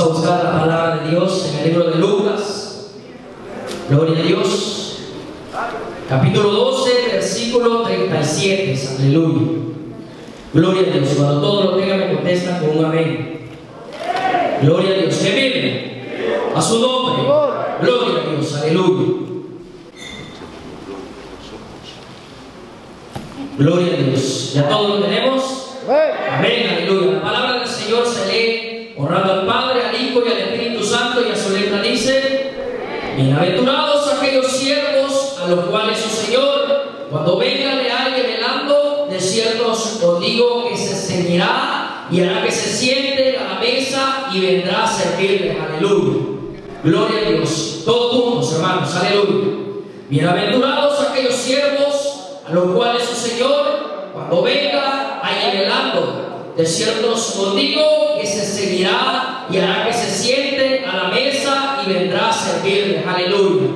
Vamos a buscar la palabra de Dios en el libro de Lucas. Gloria a Dios. Capítulo 12, versículo 37. Aleluya. Gloria a Dios. Cuando todo lo tenga me contesta con un amén. Gloria a Dios. ¿Qué vive? A su nombre. Gloria a Dios. Aleluya. Gloria a Dios. ¿Ya todo lo tenemos? Amén. Aleluya. La palabra del Señor se lee honrando al Padre, Y al Espíritu Santo y a su letra dice, bienaventurados aquellos siervos a los cuales su Señor, cuando venga le haya velando, de cierto os digo que se ceñirá y hará que se siente a la mesa y vendrá a servirles. Aleluya. Gloria a Dios. Todos juntos, hermanos. Aleluya. Bienaventurados aquellos siervos a los cuales su Señor, cuando venga, haya velando. De cierto os digo que se seguirá y hará que se siente a la mesa y vendrá a servirles. Aleluya.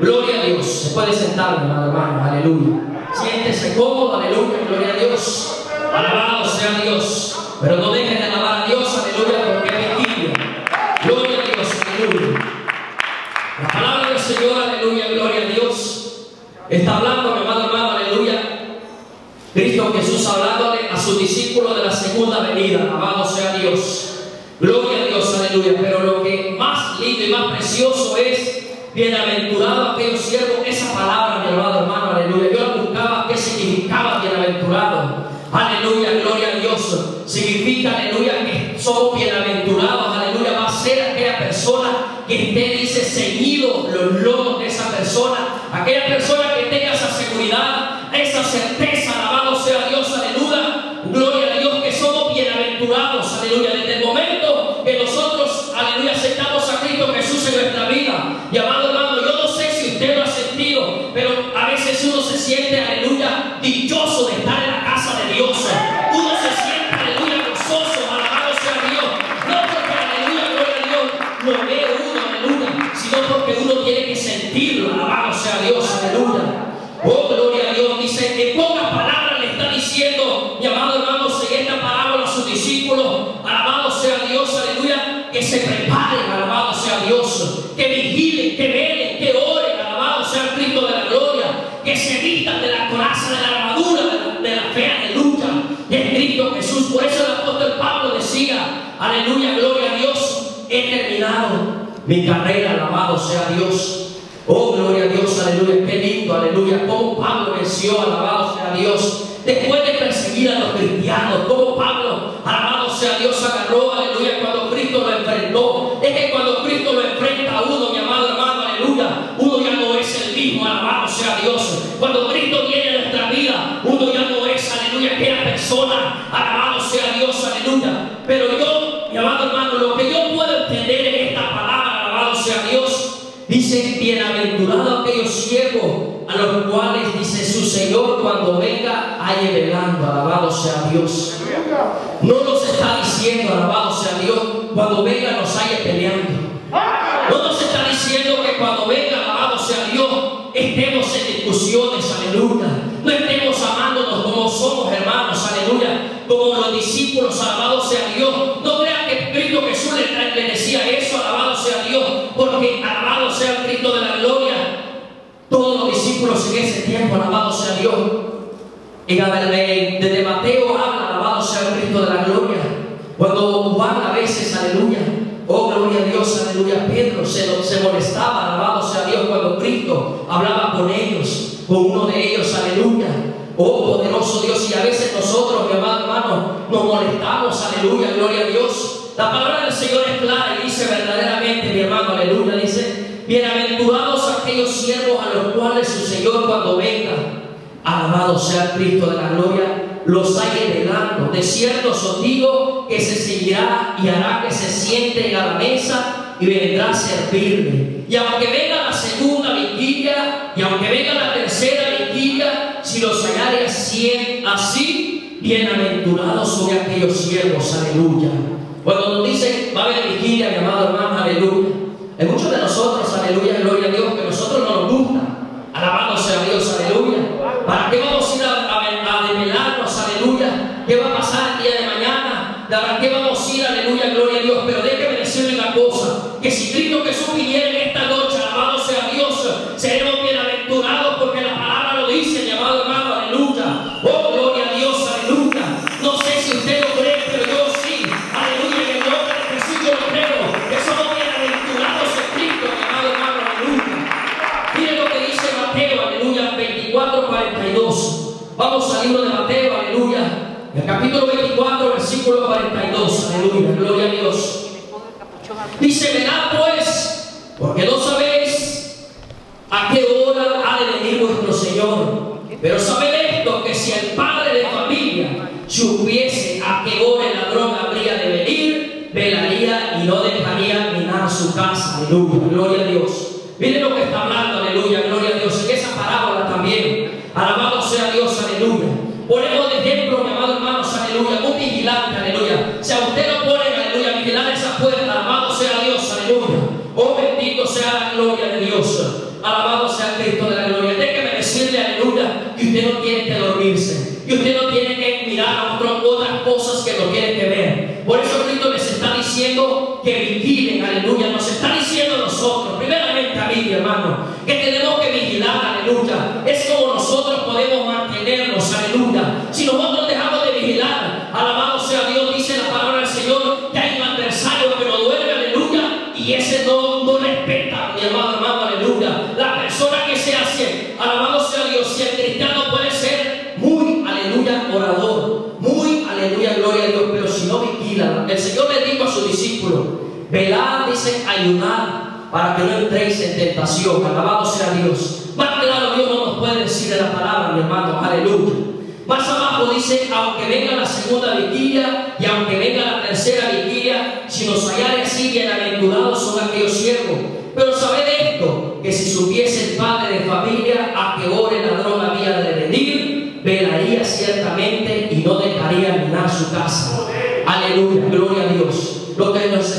Gloria a Dios. Se puede sentar, hermano, hermano. Aleluya. Siéntese cómodo. Aleluya. Gloria a Dios. Alabado sea Dios. Pero no persona que esté, dice, ceñido los lomos de esa persona. Aquella persona que tenga esa seguridad, esa certeza, mi carrera, alabado sea Dios. Oh, gloria a Dios, aleluya, qué lindo, aleluya, como Pablo venció, alabado sea Dios. Después de perseguir a los haya peleando. No nos está diciendo que cuando venga, alabado sea Dios, estemos en discusiones, aleluya. No estemos amándonos como somos hermanos, aleluya. Como los discípulos, alabado sea Dios. No crean que Cristo Jesús le, decía eso, alabado sea Dios, porque alabado sea el Cristo de la gloria. Todos los discípulos en ese tiempo, alabado sea Dios. Y desde Mateo habla, alabado sea el Cristo de la gloria. Cuando Juan a veces, aleluya, oh gloria a Dios, aleluya, Pedro se, molestaba, alabado sea Dios, cuando Cristo hablaba con ellos, con uno de ellos, aleluya. Oh poderoso Dios, y a veces nosotros, mi amado hermano, nos molestamos, aleluya, gloria a Dios. La palabra del Señor es clara y dice verdaderamente, mi hermano, aleluya, dice, bienaventurados aquellos siervos a los cuales su Señor cuando venga, alabado sea Cristo de la gloria, los haya velando. De cierto os digo que se seguirá y hará que se sienten a la mesa y vendrá a servirle. Y aunque venga la segunda vigilia, y aunque venga la tercera vigilia, si los hallare así, bienaventurados son aquellos siervos, aleluya. Cuando nos dicen, va a haber vigilia, mi amado hermano, aleluya. Hay muchos de nosotros, aleluya, gloria a Dios, que nosotros no nos gusta. Alabado sea Dios, aleluya. ¿Para qué vamos a ir a, a, a aleluya? ¿Qué va a pasar mañana? ¿Para qué vamos a ir, aleluya, gloria a Dios? Pero déjeme decirle una que si Cristo Jesús viniera en esta noche, alabado sea Dios, seremos bienaventurados porque la palabra lo dice, mi amado hermano, aleluya. Oh, gloria a Dios, aleluya. No sé si usted lo cree, pero yo sí, aleluya, en el nombre de Jesús yo lo creo, que somos bienaventurados en Cristo, mi amado hermano, aleluya. Mire lo que dice Mateo, aleluya, 24, 42. Vamos al libro de Mateo, aleluya. El capítulo 24, versículo 42, aleluya, gloria a Dios. Dice, verá pues, porque no sabéis a qué hora ha de venir vuestro Señor. Pero sabed esto, que si el padre de familia supiese a qué hora el ladrón habría de venir, velaría y no dejaría minar su casa. Aleluya, gloria a Dios. Miren lo que está hablando, aleluya, gloria a Dios. En esa parábola también. Alabado sea Dios, aleluya. Ponemos velad, dice, ayunar para que no entréis en tentación. Alabado sea Dios. Más claro Dios no nos puede decir de la palabra, mi hermano. Aleluya. Más abajo dice, aunque venga la segunda vigilia y aunque venga la tercera vigilia, si nos hallare así bienaventurados son aquellos siervos. Pero sabed esto, que si supiese el padre de familia a qué hora el ladrón había de venir, velaría ciertamente y no dejaría minar su casa. Aleluya, gloria a Dios.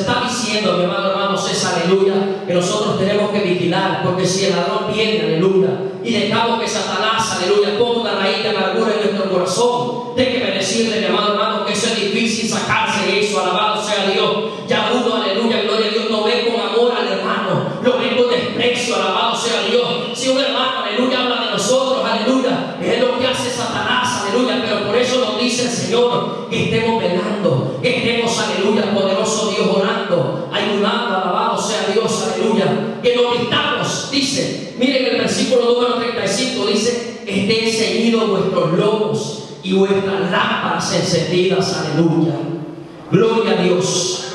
Lo está diciendo, mi amado hermanos, es aleluya, que nosotros tenemos que vigilar, porque si el ladrón viene, aleluya, y dejamos que Satanás, aleluya, ponga una raíz de amargura en nuestro corazón, déjeme decirle, mi amado hermano, que eso es difícil sacarse de eso, alabado sea Dios. Ya uno, aleluya, gloria a Dios, no ve con amor al hermano, lo ve con desprecio, alabado sea Dios. Si un hermano, aleluya, habla de nosotros, aleluya, es lo que hace Satanás, aleluya, pero por eso nos dice el Señor que estemos velando, que estemos, aleluya, poderoso Dios orando, ayudando, alabado sea Dios, aleluya, que nos vistamos, dice, miren el versículo número 35, dice, estén ceñidos vuestros lomos y vuestras lámparas encendidas, aleluya, gloria a Dios.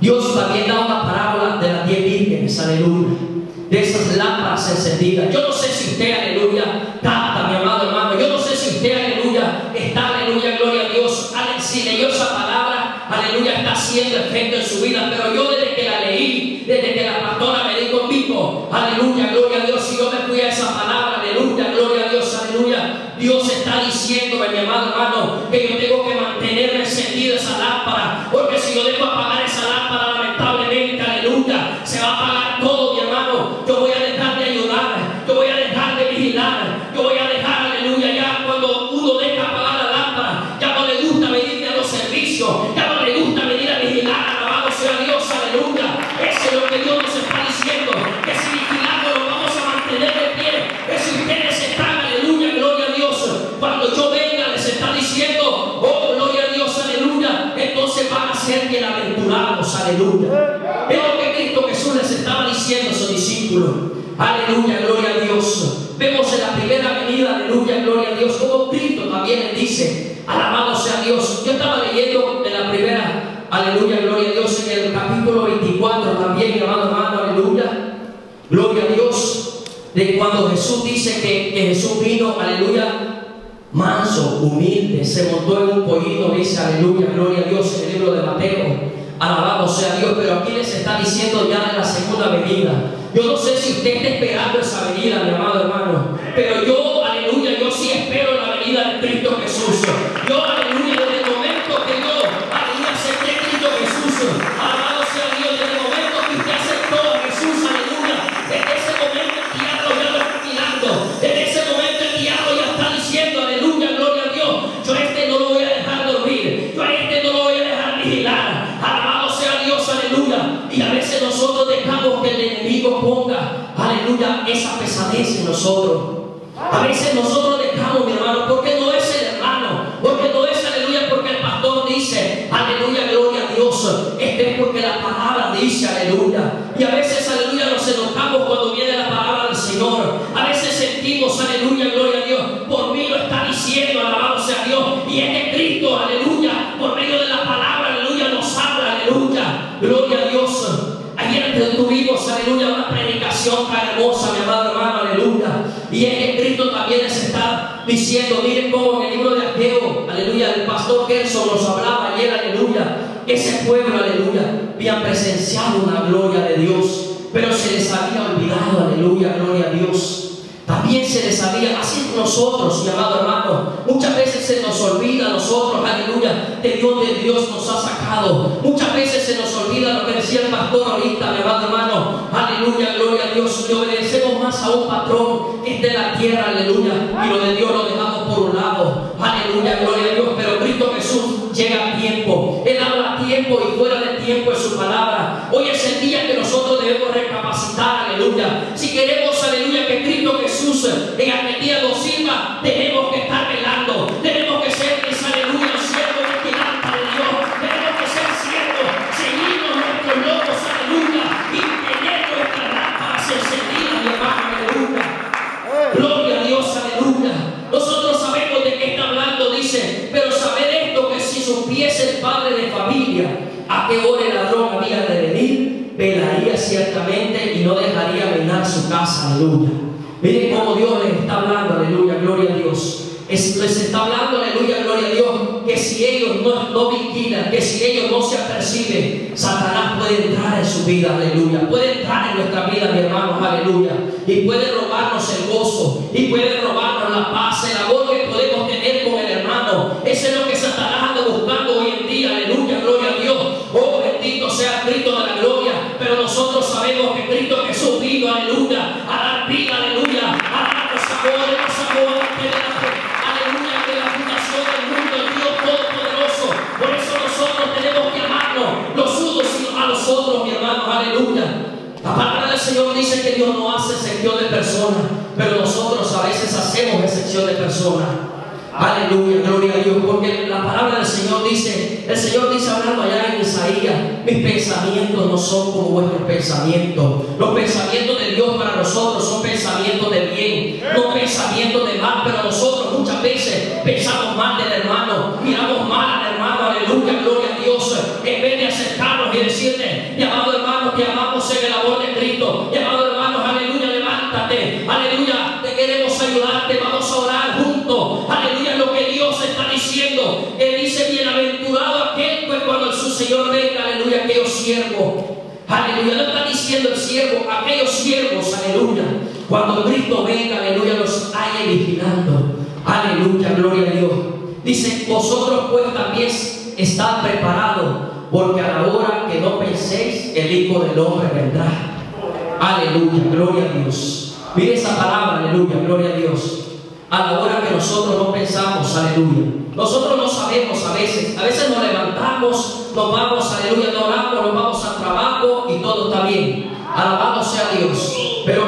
Dios también da una parábola de las diez vírgenes, aleluya, de esas lámparas encendidas. Yo no sé si usted, aleluya, capta, mi amado hermano, yo no sé si usted, aleluya, está, aleluya, gloria a Dios, si leyó esa palabra, aleluya, está haciendo efecto en su vida, pero yo desde que la leí, desde que la pastora me dijo aleluya, gloria a Dios, si yo me fui a esa palabra, aleluya, gloria a Dios, aleluya, Dios está diciéndome, mi amado hermano, que yo tengo que mantenerme encendida esa lámpara, Aleluya, gloria a Dios. Vemos en la primera venida, aleluya, gloria a Dios, como Cristo también les dice, alabado sea Dios. Yo estaba leyendo en la primera, aleluya, gloria a Dios, en el capítulo 24 también, amado hermano, aleluya, gloria a Dios, de cuando Jesús dice que, Jesús vino, aleluya, manso, humilde, se montó en un pollito, dice, aleluya, gloria a Dios, en el libro de Mateo. Alabado sea Dios, pero aquí les está diciendo ya de la segunda venida. Yo no sé si usted está esperando esa venida, mi amado hermano, pero yo, aleluya, yo sí espero la venida de Cristo Jesús. Yo, en nosotros. A veces nosotros dejamos, mi hermano, porque no Tuvimos, aleluya, una predicación tan hermosa, mi amado hermano, aleluya. Y es que Cristo también les está diciendo, miren cómo en el libro de Ageo, aleluya, el pastor Gerson nos hablaba ayer, aleluya. Ese pueblo, aleluya, había presenciado una gloria de Dios, pero se les había olvidado, aleluya, gloria a Dios. También se les había, así nosotros, mi amado hermano, muchas veces se nos olvida a nosotros, aleluya, de donde Dios nos ha sacado. Muchas veces se nos olvida lo que decía el pastor ahorita, mi amado hermano, aleluya, gloria a Dios. Le obedecemos más a un patrón que es de la tierra, aleluya, y lo de Dios lo dejamos por un lado, aleluya, gloria a Dios. Pero Cristo Jesús llega a tiempo, Él habla a tiempo y fuera de tiempo en su palabra. Hoy es el día que nosotros debemos recapacitar, aleluya. Si queremos, Jesús en nos sirva, tenemos que estar velando, tenemos que ser, esa aleluya, siervo vigilante de Dios, tenemos que ser siervos, seguir nuestros lobos, aleluya, y tener nuestras lámparas encendidas, mi hermano, aleluya. Gloria a Dios, aleluya. Nosotros sabemos de qué está hablando, dice, pero saber esto que si supiese el padre de familia a qué hora el ladrón había de venir, velaría ciertamente y no dejaría velar su casa, aleluya. Miren cómo Dios les está hablando, aleluya, gloria a Dios. Es, les está hablando, aleluya, gloria a Dios, que si ellos no, no vigilan, que si ellos no se aperciben, Satanás puede entrar en su vida, aleluya. Puede entrar en nuestra vida, mi hermano, aleluya. Y puede robarnos el gozo, y puede robarnos la paz, el amor que podemos tener con el hermano. Eso es lo que Satanás anda buscando hoy en día, aleluya, gloria a Dios. Oh, bendito sea Cristo de la gloria. Pero nosotros sabemos que Cristo Jesús vino, aleluya, pero nosotros a veces hacemos excepción de personas. Aleluya, gloria a Dios, porque la palabra del Señor dice, el Señor dice hablando allá en Isaías, mis pensamientos no son como vuestros pensamientos. Los pensamientos de Dios para nosotros son pensamientos de bien, no pensamientos de mal, pero nosotros muchas veces pensamos mal del hermano, miramos mal al hermano, aleluya, gloria a Dios, en vez de acercarnos y decirle, siervos, aleluya, no está diciendo el siervo, aquellos siervos, aleluya, cuando Cristo venga, aleluya, los haya vigilando, aleluya, gloria a Dios, dice, vosotros pues también estad preparados, porque a la hora que no penséis, el Hijo del Hombre vendrá, aleluya, gloria a Dios, mire esa palabra, aleluya, gloria a Dios, a la hora que nosotros no pensamos, aleluya. Nosotros no sabemos a veces, a veces nos levantamos, nos vamos, aleluya, no oramos, nos vamos al trabajo y todo está bien. Alabado sea Dios. Pero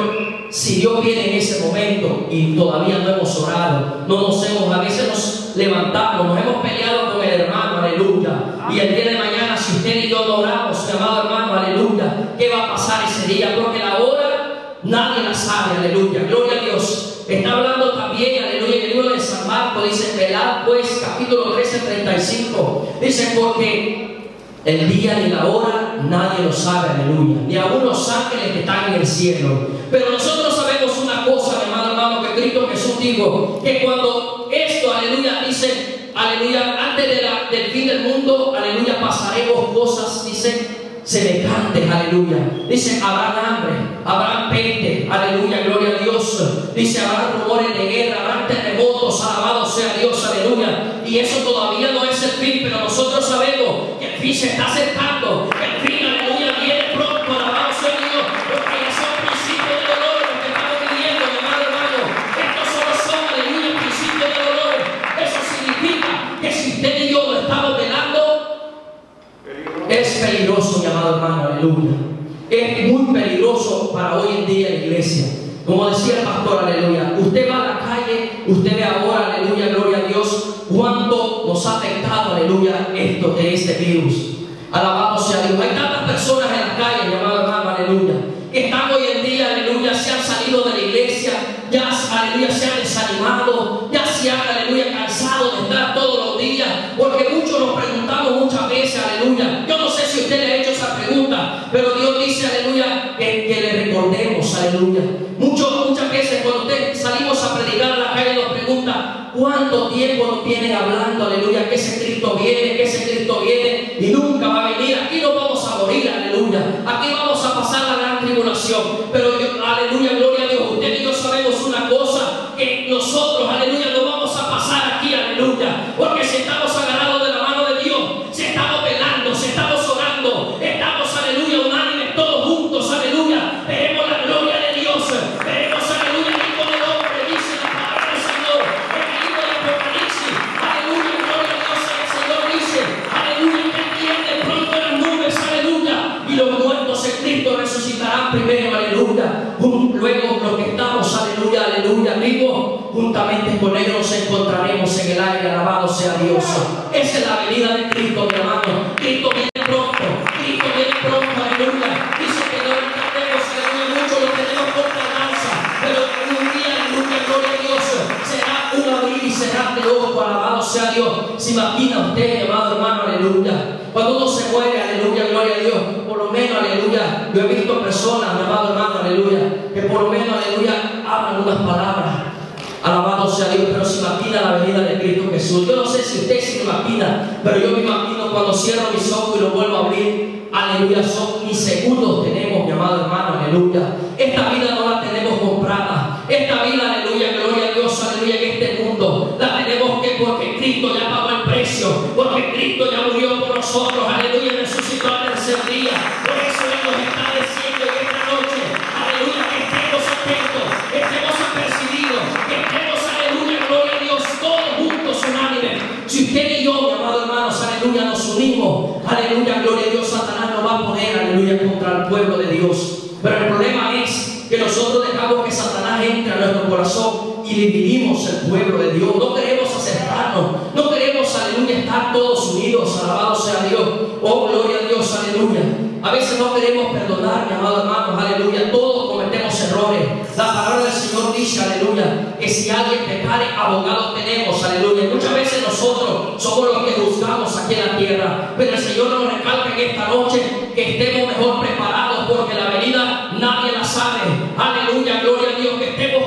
si Dios viene en ese momento y todavía no hemos orado, no nos hemos, a veces nos levantamos, nos hemos peleado con el hermano, aleluya. Y el día de mañana, si usted y yo no oramos, mi amado hermano, aleluya, ¿qué va a pasar ese día? Porque la hora nadie la sabe, aleluya. Gloria a Dios. Está hablando también, aleluya, en el libro de San Marcos, dice, velad pues, capítulo 13, 35. Dice, porque el día ni la hora nadie lo sabe, aleluya. Ni aún los ángeles que están en el cielo. Pero nosotros sabemos una cosa, hermano, hermano, que Cristo Jesús dijo, que cuando esto, aleluya, dice, aleluya, antes de la, del fin del mundo, aleluya, pasaremos cosas, dice, semejantes, aleluya. Dice, habrá hambre, habrá peste, aleluya, gloria a Dios. Dice, habrá rumores de guerra, habrá terremotos, alabado sea Dios, aleluya. Y eso todavía no es el fin, pero nosotros sabemos que el fin se está acercando, el fin, amado hermano, aleluya. es muy peligroso para hoy en día la iglesia. Como decía el pastor, aleluya, usted va a la calle, usted ve ahora, aleluya, gloria a Dios, cuánto nos ha afectado, aleluya, esto de este virus. Alabado sea Dios. Hay tantas personas en la calle, llamado hermano, aleluya, que están hoy en día, aleluya, se han salido de la iglesia, aleluya. Muchas veces cuando usted salimos a predicar a la calle nos pregunta, ¿cuánto tiempo nos tienen hablando, aleluya, que ese Cristo viene, que ese Cristo viene y nunca va a venir? Aquí no vamos a morir, aleluya. Aleluya, vivos, juntamente con ellos nos encontraremos en el aire, alabado sea Dios. Esa es la venida de Cristo, mi hermano. Cristo se la venida de Cristo Jesús. Yo no sé si usted se imagina, pero yo me imagino cuando cierro mis ojos y los vuelvo a abrir. Aleluya, son ni segundos tenemos, mi amado hermano, aleluya. El pueblo de Dios. Pero el problema es que nosotros dejamos que Satanás entre a nuestro corazón y dividimos el pueblo de Dios. No queremos aceptarnos, no queremos, aleluya, estar todos unidos, alabado sea Dios. Oh, gloria a Dios, aleluya. A veces no queremos perdonar, mi amado hermano, aleluya. Todos cometemos errores. La palabra del Señor dice, aleluya, que si alguien pecare, abogados tenemos, aleluya. Muchas veces nosotros somos los juzgamos aquí en la tierra. Pero el Señor nos recalca en esta noche que estemos mejor preparados porque la venida nadie la sabe. Aleluya, gloria a Dios, que estemos